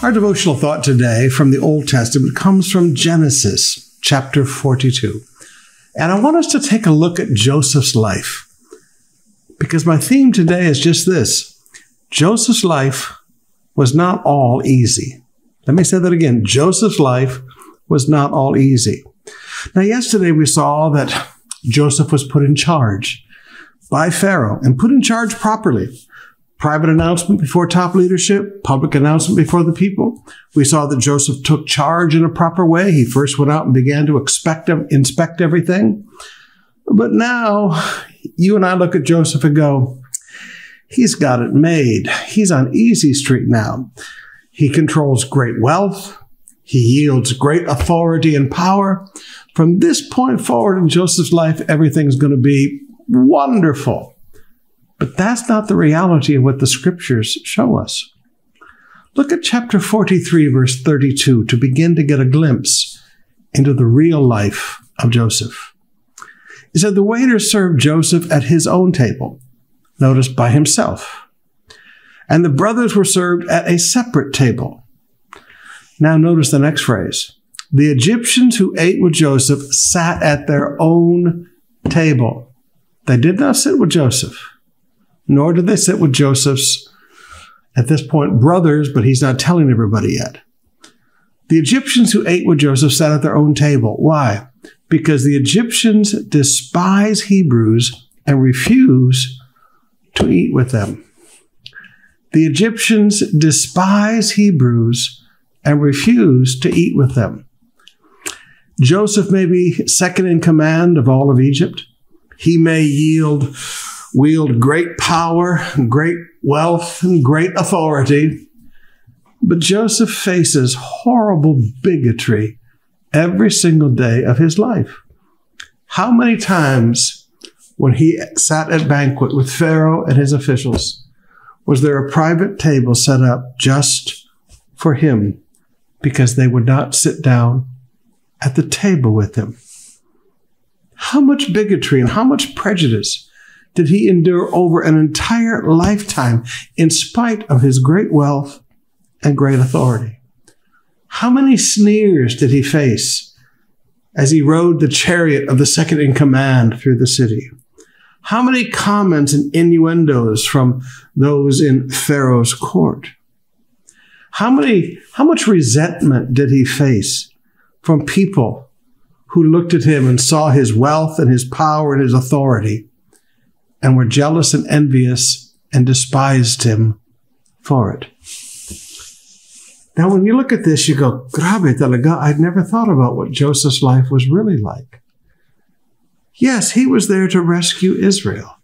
Our devotional thought today from the Old Testament comes from Genesis chapter 42. And I want us to take a look at Joseph's life. Because my theme today is just this Joseph's life was not all easy. Let me say that again. Joseph's life was not all easy. Now, yesterday we saw that Joseph was put in charge by Pharaoh and put in charge properly. Private announcement before top leadership, public announcement before the people. We saw that Joseph took charge in a proper way. He first went out and began to expect, inspect everything. But now you and I look at Joseph and go, he's got it made. He's on easy street now. He controls great wealth. He yields great authority and power. From this point forward in Joseph's life, everything's going to be wonderful. But that's not the reality of what the scriptures show us. Look at chapter 43, verse 32, to begin to get a glimpse into the real life of Joseph. He said, The waiter served Joseph at his own table, notice by himself. And the brothers were served at a separate table. Now, notice the next phrase. The Egyptians who ate with Joseph sat at their own table. They did not sit with Joseph nor did they sit with Joseph's, at this point, brothers, but he's not telling everybody yet. The Egyptians who ate with Joseph sat at their own table. Why? Because the Egyptians despise Hebrews and refuse to eat with them. The Egyptians despise Hebrews and refuse to eat with them. Joseph may be second in command of all of Egypt. He may yield wield great power, great wealth, and great authority. But Joseph faces horrible bigotry every single day of his life. How many times when he sat at banquet with Pharaoh and his officials was there a private table set up just for him because they would not sit down at the table with him? How much bigotry and how much prejudice did he endure over an entire lifetime in spite of his great wealth and great authority? How many sneers did he face as he rode the chariot of the second in command through the city? How many comments and innuendos from those in Pharaoh's court? How many, how much resentment did he face from people who looked at him and saw his wealth and his power and his authority and were jealous and envious and despised him for it. Now, when you look at this, you go, Grabe talaga, I'd never thought about what Joseph's life was really like. Yes, he was there to rescue Israel.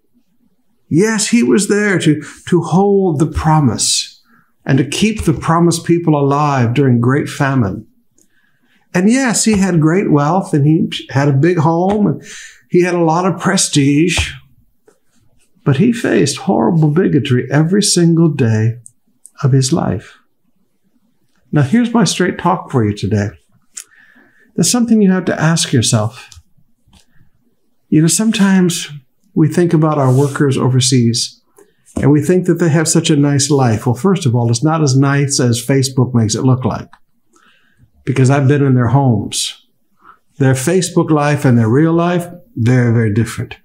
Yes, he was there to, to hold the promise and to keep the promised people alive during great famine. And yes, he had great wealth and he had a big home and he had a lot of prestige. But he faced horrible bigotry every single day of his life. Now, here's my straight talk for you today. There's something you have to ask yourself. You know, sometimes we think about our workers overseas and we think that they have such a nice life. Well, first of all, it's not as nice as Facebook makes it look like because I've been in their homes. Their Facebook life and their real life, very, very different.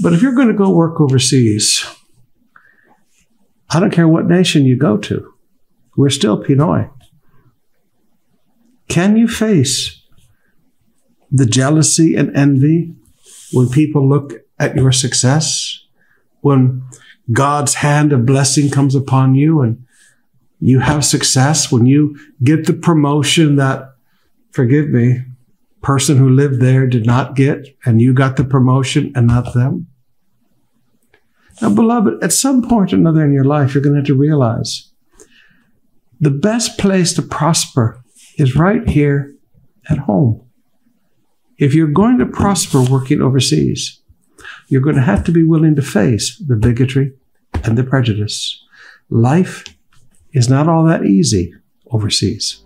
But if you're going to go work overseas, I don't care what nation you go to, we're still Pinoy. Can you face the jealousy and envy when people look at your success? When God's hand of blessing comes upon you and you have success, when you get the promotion that, forgive me, person who lived there did not get, and you got the promotion and not them? Now, beloved, at some point or another in your life, you're going to have to realize the best place to prosper is right here at home. If you're going to prosper working overseas, you're going to have to be willing to face the bigotry and the prejudice. Life is not all that easy overseas.